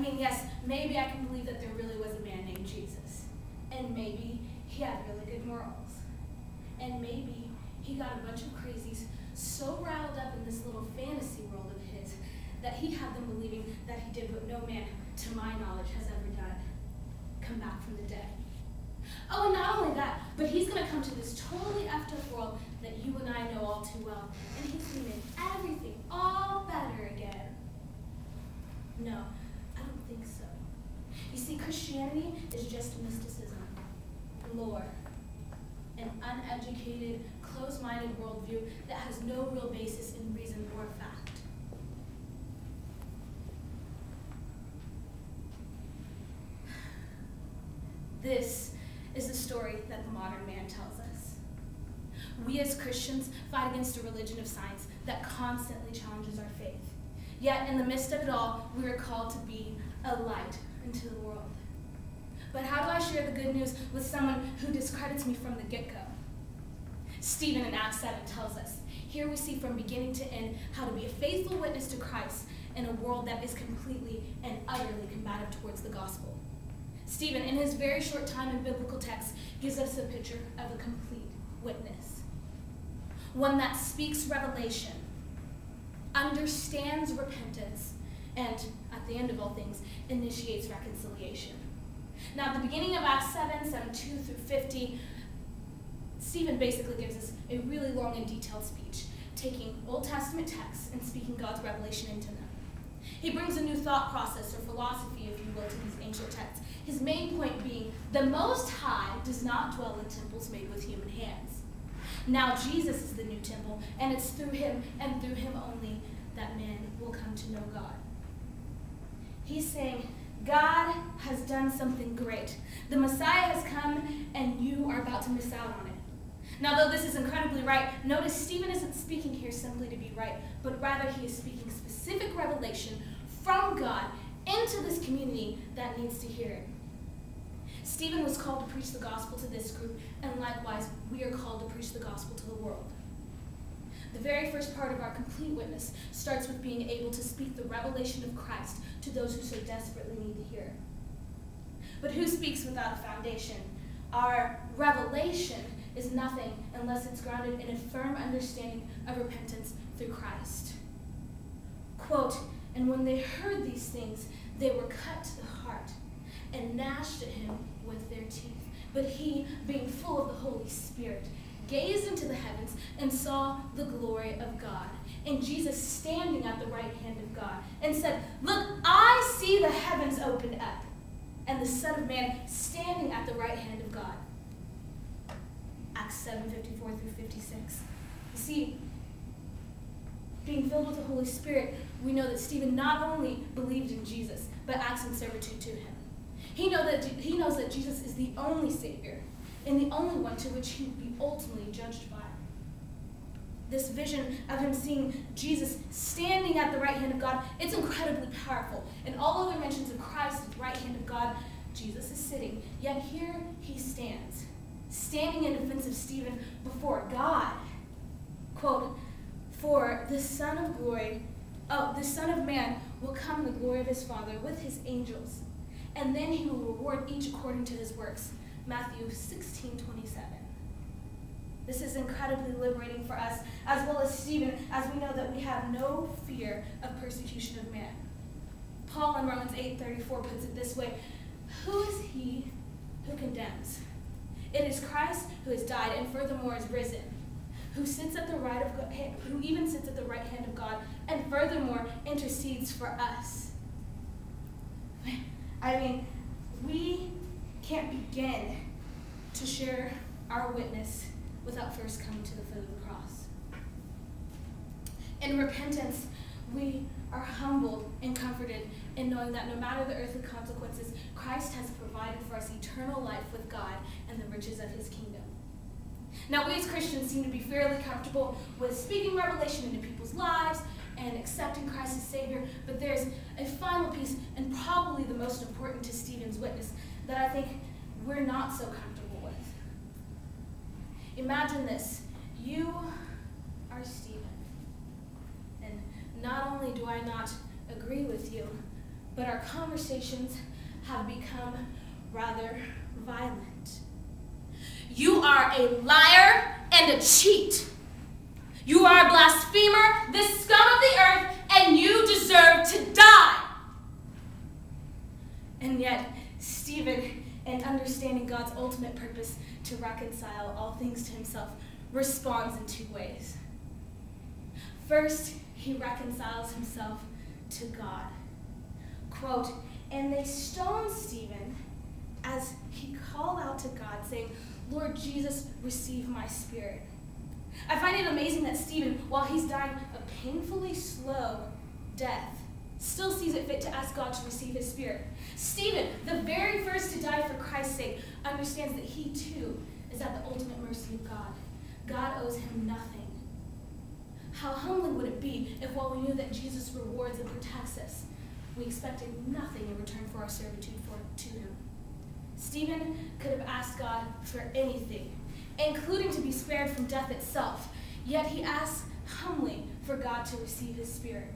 I mean, yes, maybe I can believe that there really was a man named Jesus. And maybe he had really good morals. And maybe he got a bunch of crazies so riled up in this little fantasy world of his that he had them believing that he did what no man, to my knowledge, has ever done come back from the dead. Oh, and not only that, but he's going to come to this totally effed up world that you and I know all too well, and he's going to make everything all better again. No, I don't think so. You see, Christianity is just mysticism, lore, an uneducated, closed minded worldview that has no real basis in reason or fact. This is the story that the modern man tells us. We as Christians fight against a religion of science that constantly challenges our faith. Yet, in the midst of it all, we are called to be a light into the world. But how do I share the good news with someone who discredits me from the get go? Stephen in Acts 7 tells us here we see from beginning to end how to be a faithful witness to Christ in a world that is completely and utterly combative towards the gospel. Stephen, in his very short time in biblical text, gives us a picture of a complete witness. One that speaks revelation, understands repentance, and, at the end of all things, initiates reconciliation. Now, at the beginning of Acts 7, 7 2 through 50, Stephen basically gives us a really long and detailed speech, taking Old Testament texts and speaking God's revelation into them. He brings a new thought process or philosophy, if you will, to these ancient texts. His main point being the Most High does not dwell in temples made with human hands. Now Jesus is the new temple, and it's through him and through him only that men will come to know God. He's saying, God has done something great. The Messiah has come, and you are about to miss out on it. Now, though this is incredibly right, notice Stephen isn't speaking here simply to be right, but rather he is speaking specific revelation from God into this community that needs to hear it. Stephen was called to preach the gospel to this group, and likewise, we are called to preach the gospel to the world. The very first part of our complete witness starts with being able to speak the revelation of Christ to those who so desperately need to hear. But who speaks without a foundation? Our revelation is nothing unless it's grounded in a firm understanding of repentance through Christ. Quote, and when they heard these things, they were cut to the heart and gnashed at him with their teeth. But he, being full of the Holy Spirit, gazed into the heavens and saw the glory of God, and Jesus standing at the right hand of God, and said, Look, I see the heavens opened up, and the Son of Man standing at the right hand of God. Acts 7 54 through 56. You see, being filled with the Holy Spirit, we know that Stephen not only believed in Jesus, but acts in servitude to him. He, know that, he knows that Jesus is the only Savior and the only one to which he will be ultimately judged by. This vision of him seeing Jesus standing at the right hand of God, it's incredibly powerful. And all other mentions of Christ at the right hand of God, Jesus is sitting. Yet here he stands, standing in defense of Stephen before God. Quote, For the Son of glory, oh, the Son of Man will come in the glory of his Father with his angels and then he will reward each according to his works. Matthew 16, 27. This is incredibly liberating for us, as well as Stephen, as we know that we have no fear of persecution of man. Paul in Romans 8, 34 puts it this way Who is he who condemns? It is Christ who has died and furthermore is risen, who sits at the right of God, who even sits at the right hand of God, and furthermore intercedes for us. I mean, we can't begin to share our witness without first coming to the foot of the cross. In repentance, we are humbled and comforted in knowing that no matter the earthly consequences, Christ has provided for us eternal life with God and the riches of his kingdom. Now, we as Christians seem to be fairly comfortable with speaking revelation into people's lives and accepting Christ as Savior, but there's a final piece, and probably the most important to Stephen's witness, that I think we're not so comfortable with. Imagine this you are Stephen, and not only do I not agree with you, but our conversations have become rather violent. You are a liar and a cheat. You are a blasphemer, the scum of the earth, and you deserve to die. And yet, Stephen, in understanding God's ultimate purpose to reconcile all things to himself, responds in two ways. First, he reconciles himself to God. Quote, and they stoned Stephen as he called out to God, saying, Lord Jesus, receive my spirit. I find it amazing that Stephen, while he's dying a painfully slow death, still sees it fit to ask God to receive his spirit. Stephen, the very first to die for Christ's sake, understands that he too is at the ultimate mercy of God. God owes him nothing. How humbling would it be if while we knew that Jesus rewards and protects us, we expected nothing in return for our servitude for, to him? Stephen could have asked God for anything, including to be spared from death itself, yet he asked humbly for God to receive his spirit.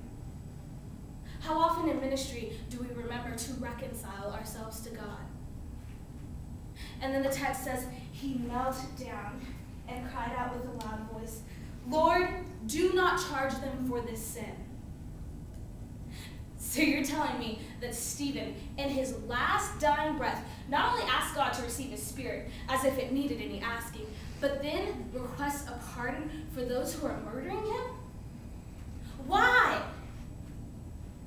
Often in ministry do we remember to reconcile ourselves to God? And then the text says, He knelt down and cried out with a loud voice, Lord, do not charge them for this sin. So you're telling me that Stephen, in his last dying breath, not only asked God to receive his spirit, as if it needed any asking, but then requests a pardon for those who are murdering him? Why?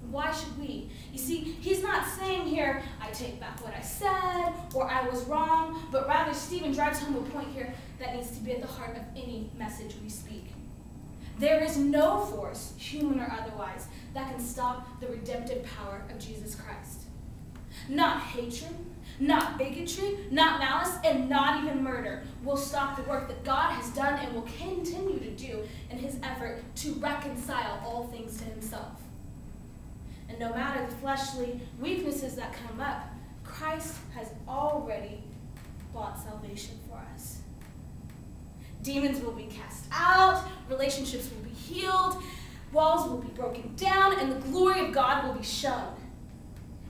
Why should we? You see, he's not saying here, I take back what I said, or I was wrong, but rather Stephen drives home a point here that needs to be at the heart of any message we speak. There is no force, human or otherwise, that can stop the redemptive power of Jesus Christ. Not hatred, not bigotry, not malice, and not even murder will stop the work that God has done and will continue to do in his effort to reconcile all things to himself. And no matter the fleshly weaknesses that come up, Christ has already bought salvation for us. Demons will be cast out, relationships will be healed, walls will be broken down, and the glory of God will be shown.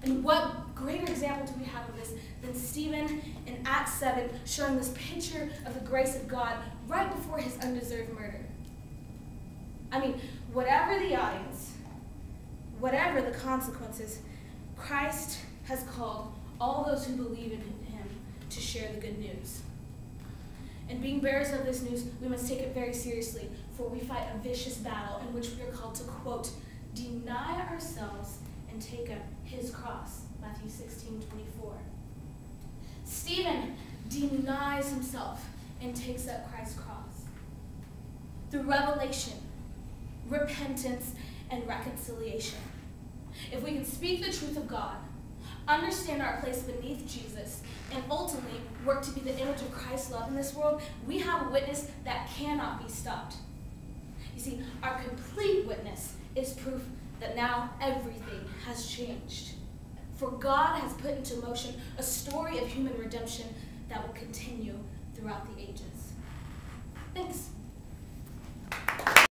And what greater example do we have of this than Stephen in Acts 7 showing this picture of the grace of God right before his undeserved murder? I mean, whatever the audience, whatever the consequences, Christ has called all those who believe in him to share the good news. And being bearers of this news, we must take it very seriously, for we fight a vicious battle in which we are called to, quote, deny ourselves and take up his cross, Matthew 16, 24. Stephen denies himself and takes up Christ's cross. Through revelation, repentance, and reconciliation. If we can speak the truth of God, understand our place beneath Jesus, and ultimately work to be the image of Christ's love in this world, we have a witness that cannot be stopped. You see, our complete witness is proof that now everything has changed. For God has put into motion a story of human redemption that will continue throughout the ages. Thanks.